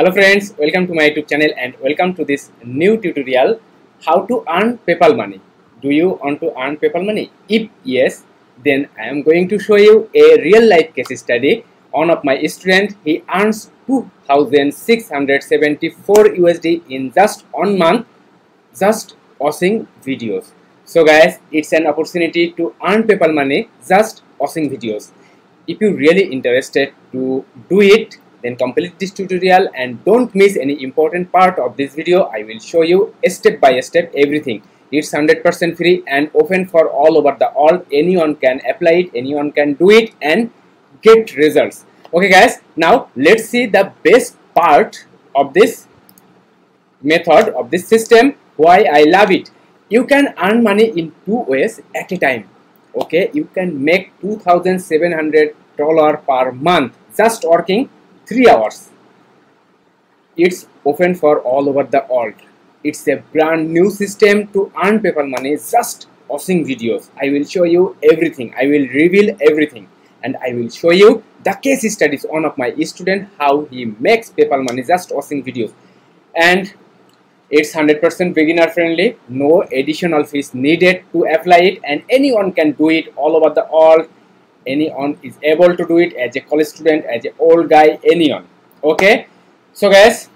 Hello friends, welcome to my YouTube channel and welcome to this new tutorial how to earn PayPal money. Do you want to earn PayPal money? If yes, then I am going to show you a real life case study. One of my students, he earns 2674 USD in just one month just watching videos. So guys, it's an opportunity to earn PayPal money just watching videos. If you really interested to do it, then complete this tutorial and don't miss any important part of this video. I will show you step by step everything. It's 100% free and open for all over the world. Anyone can apply it anyone can do it and get results. Okay guys now let's see the best part of this method of this system why i love it. You can earn money in two ways at a time. Okay you can make 2700 dollar per month just working 3 hours. It's open for all over the world. It's a brand new system to earn PayPal money just watching videos. I will show you everything. I will reveal everything and I will show you the case studies one of my student how he makes PayPal money just watching videos and it's 100% beginner friendly no additional fees needed to apply it and anyone can do it all over the world anyone is able to do it as a college student as an old guy anyone. Okay? So guys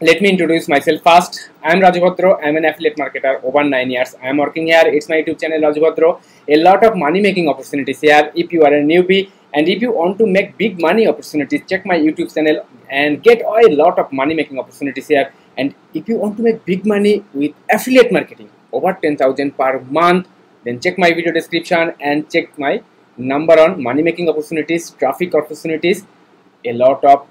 let me introduce myself first. I am Raju Bhadra i am an affiliate marketer over nine years. I am working here. It's my youtube channel Raju Bhadra a lot of money making opportunities here. If you are a newbie and if you want to make big money opportunities check my youtube channel and get a lot of money making opportunities here. And if you want to make big money with affiliate marketing over 10000 per month then check my video description and check my number on money making opportunities traffic opportunities a lot of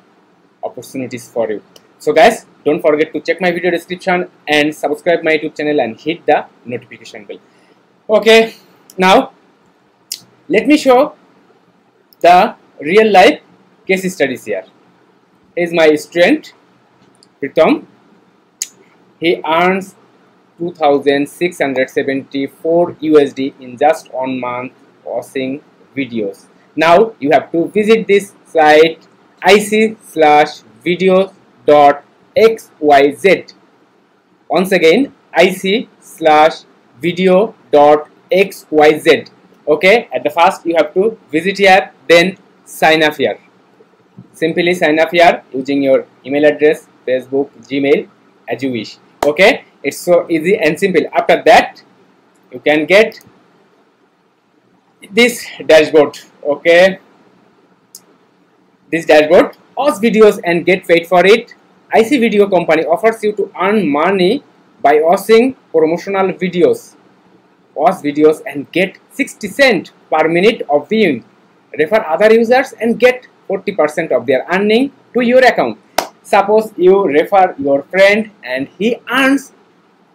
opportunities for you. So guys don't forget to check my video description and subscribe my youtube channel and hit the notification bell. Okay now let me show the real life case studies here. is my student Pritam he earns 2674 USD in just one month watching videos. Now you have to visit this site ic slash video dot xyz. Once again ic slash video dot xyz. Okay, at the first you have to visit here, then sign up here. Simply sign up here using your email address, Facebook, Gmail as you wish. Okay, it's so easy and simple. After that, you can get this dashboard okay? This dashboard watch videos and get paid for it. Ic video company offers you to earn money by watching promotional videos. Watch videos and get 60 cent per minute of viewing. Refer other users and get 40 percent of their earning to your account. Suppose you refer your friend and he earns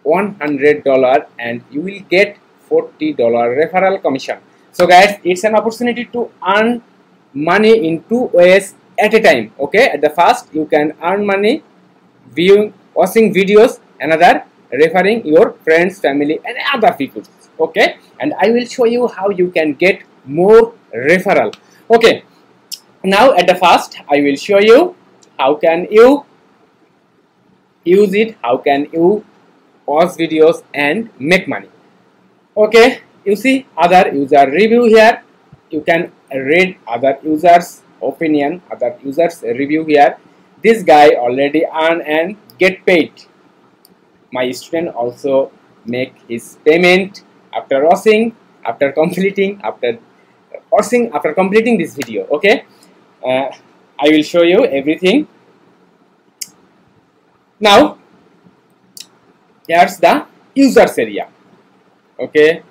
100 dollar and you will get 40 dollar referral commission so guys it's an opportunity to earn money in two ways at a time okay? At the first you can earn money viewing watching videos another referring your friends family and other people okay? And i will show you how you can get more referral okay? Now at the first i will show you how can you use it how can you watch videos and make money okay you see other user review here. You can read other users opinion other users review here. This guy already earn and get paid. My student also make his payment after watching after completing after watching after completing this video okay? Uh, i will show you everything. Now here's the users area okay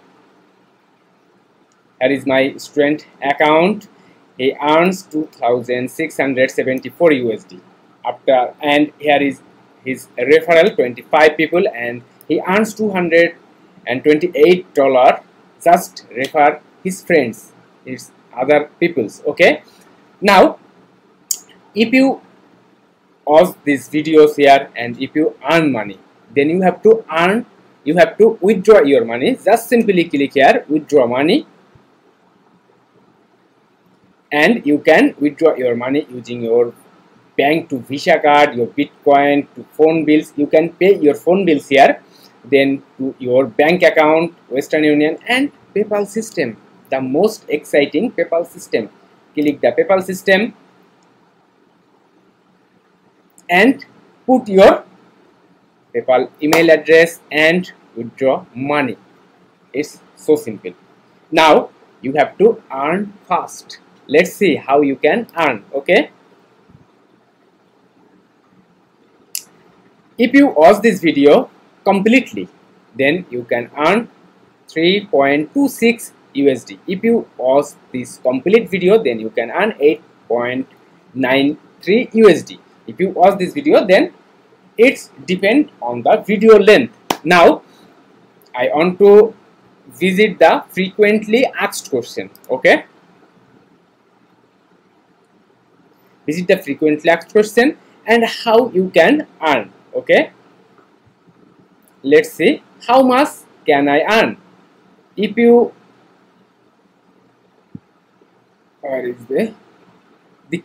here is my student account. He earns 2674 usd after and here is his referral 25 people and he earns 228 dollar just refer his friends his other peoples okay? Now if you watch these videos here and if you earn money then you have to earn you have to withdraw your money. Just simply click here withdraw money and you can withdraw your money using your bank to visa card your bitcoin to phone bills you can pay your phone bills here then to your bank account western union and paypal system the most exciting paypal system click the paypal system and put your PayPal email address and withdraw money. It's so simple. Now you have to earn fast. Let's see how you can earn. Okay. If you watch this video completely, then you can earn 3.26 USD. If you watch this complete video, then you can earn 8.93 USD if you watch this video then it's depend on the video length now i want to visit the frequently asked question okay visit the frequently asked question and how you can earn okay? Let's see. How much can i earn? If you where is the the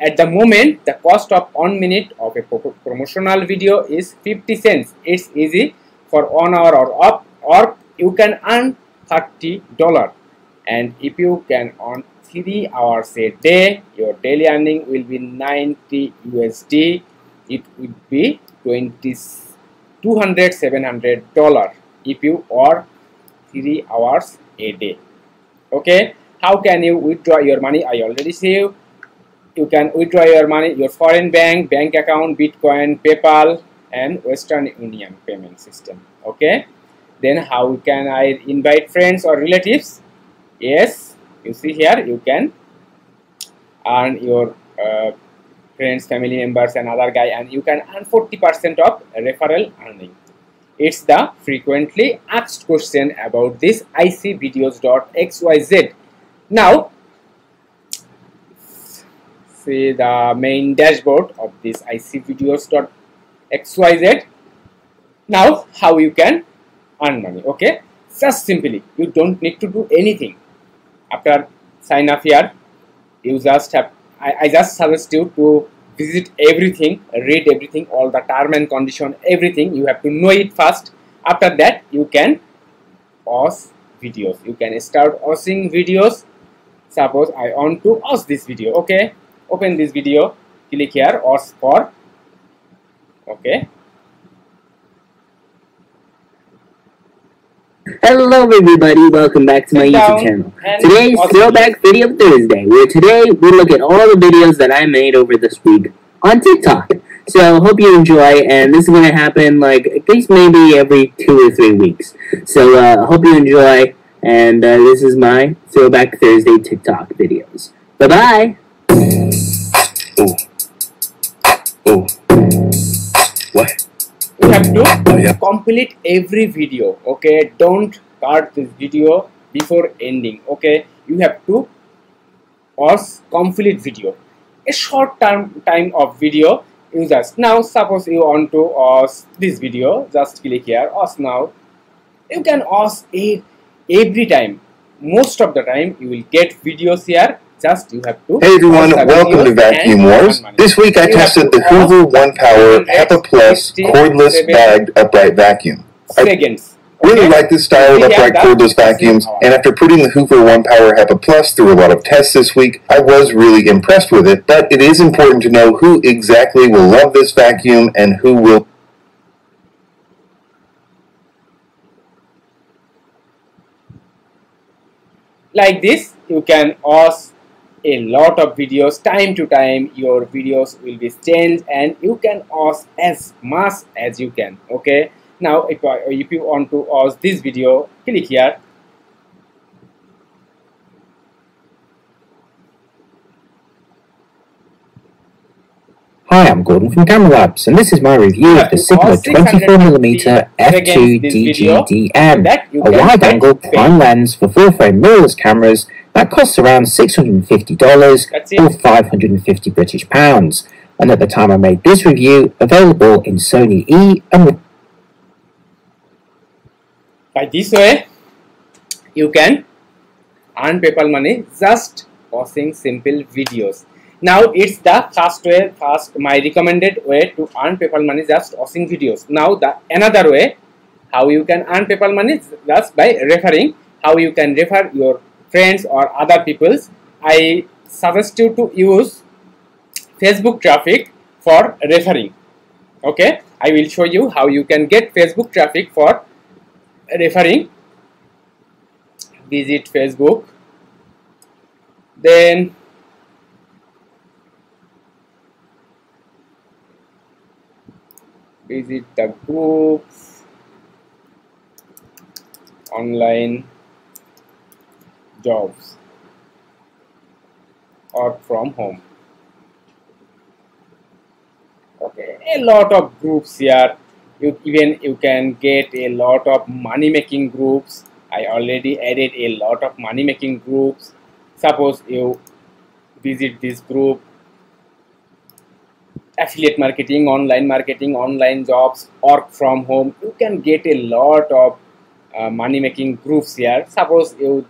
at the moment, the cost of one minute of a promotional video is 50 cents. It's easy for one hour or up or you can earn 30 dollar and if you can earn 3 hours a day your daily earning will be 90 USD it would be 20 200 700 dollar if you work 3 hours a day. Okay? How can you withdraw your money? I already say you can withdraw your money your foreign bank bank account bitcoin paypal and western union payment system. Okay? Then how can i invite friends or relatives? Yes you see here you can earn your uh, friends family members and other guy and you can earn 40 percent of referral earning. It's the frequently asked question about this icvideos.xyz now see the main dashboard of this icvideos.xyz now how you can earn money okay? Just simply you don't need to do anything after sign up here. You just have I, I just suggest you to visit everything read everything all the term and condition everything. You have to know it first. After that you can watch videos. You can start watching videos. Suppose I want to watch this video okay? Open this video click here or for okay Hello everybody, welcome back to my YouTube channel. Today's Throwback Video Thursday, where today we look at all the videos that I made over this week on TikTok. So hope you enjoy, and this is going to happen like at least maybe every two or three weeks. So uh, hope you enjoy, and uh, this is my Throwback Thursday TikTok videos. Bye-bye! Oh. Oh. What? You have hmm. to oh, yeah. complete every video. Okay, don't cut this video before ending. Okay, you have to watch complete video. A short time time of video. You just now suppose you want to watch this video. Just click here. Watch now. You can watch it every time. Most of the time you will get videos here just you have to. Hey everyone, welcome to Vacuum Wars. This week I tested the Hoover One Power HEPA Plus cordless bagged upright vacuum. Seconds. I really like this style of upright cordless vacuums, and after putting the Hoover One Power HEPA Plus through a lot of tests this week, I was really impressed with it. But it is important to know who exactly will love this vacuum and who will like this you can ask a lot of videos. Time to time your videos will be changed and you can ask as much as you can okay? Now if, if you want to ask this video click here Hi, I'm Gordon from Camera Labs, and this is my review of the Sigma 24mm f2 DG DN, a wide-angle prime lens for full-frame mirrorless cameras that costs around $650 or 550 British pounds, and at the time I made this review, available in Sony E and by this way you can earn PayPal money just watching simple videos now it's the first way first my recommended way to earn PayPal money just watching videos. Now the another way how you can earn PayPal money just by referring how you can refer your friends or other people's. I suggest you to use Facebook traffic for referring. Okay? I will show you how you can get Facebook traffic for referring. Visit Facebook. Then visit the groups online jobs. Or from home. Okay a lot of groups here. You even you can get a lot of money making groups. I already added a lot of money making groups. Suppose you visit this group affiliate marketing online marketing online jobs work from home you can get a lot of uh, money making groups here. Suppose you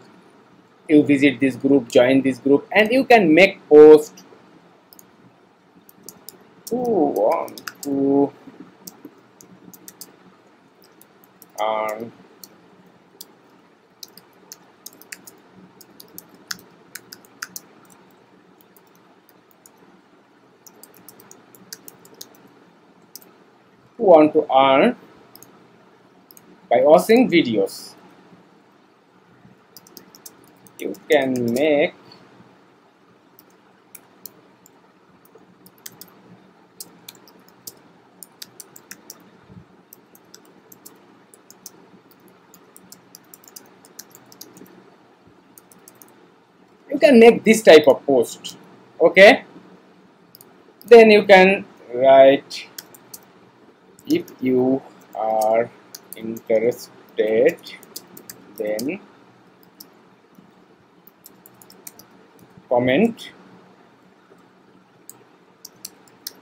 you visit this group join this group and you can make post who want to earn by watching videos. You can make you can make this type of post okay? Then you can write if you are interested then comment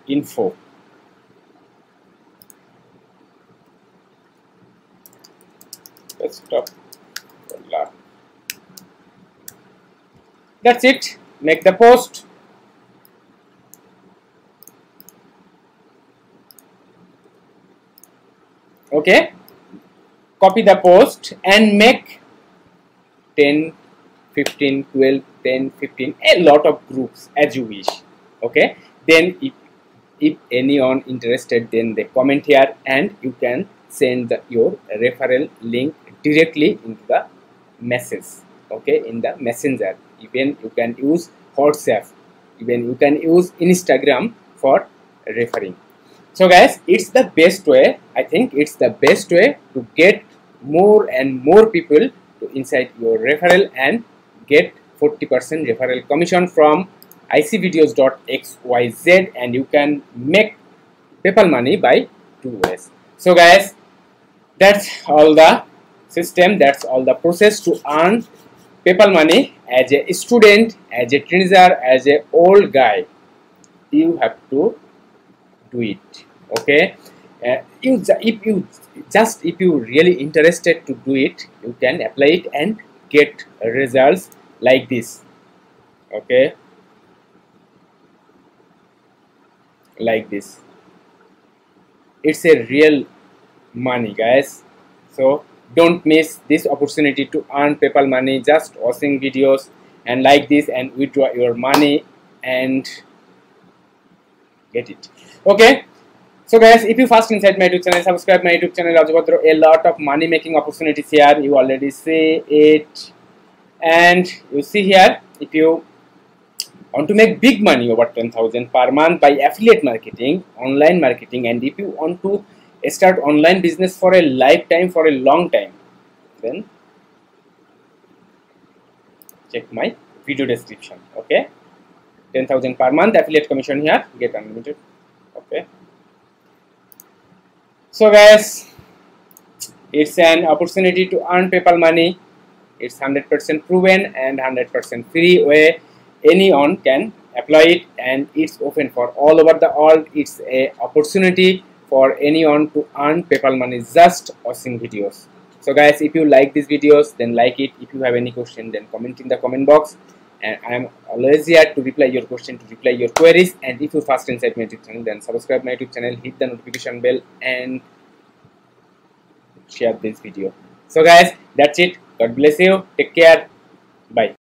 info. Desktop that's it. Make the post okay. Copy the post and make 10 15 12 10 15 a lot of groups as you wish. Okay. Then if if anyone interested then they comment here and you can send the, your referral link directly into the message. Okay. In the messenger. Even you can use whatsapp. Even you can use instagram for referring so guys it's the best way i think it's the best way to get more and more people to inside your referral and get 40% referral commission from icvideos.xyz and you can make PayPal money by two ways. So guys, that's all the system, that's all the process to earn PayPal money as a student, as a teenager, as a old guy. You have to do it. Okay. Uh, you, if you just if you really interested to do it, you can apply it and get results like this okay? Like this. It's a real money guys. So don't miss this opportunity to earn PayPal money just watching videos and like this and withdraw your money and get it okay so guys if you first inside my youtube channel subscribe my youtube channel a lot of money making opportunities here you already see it. And you see here if you want to make big money over 10,000 per month by affiliate marketing online marketing and if you want to start online business for a lifetime for a long time then check my video description okay? 10,000 per month affiliate commission here. Get unlimited okay so guys it's an opportunity to earn PayPal money. It's 100% proven and 100% free way anyone can apply it and it's open for all over the world. It's a opportunity for anyone to earn PayPal money just watching videos. So guys if you like these videos then like it. If you have any question then comment in the comment box and I am always here to reply your question, to reply your queries. And if you first inside my YouTube channel, then subscribe my YouTube channel, hit the notification bell, and share this video. So guys, that's it. God bless you. Take care. Bye.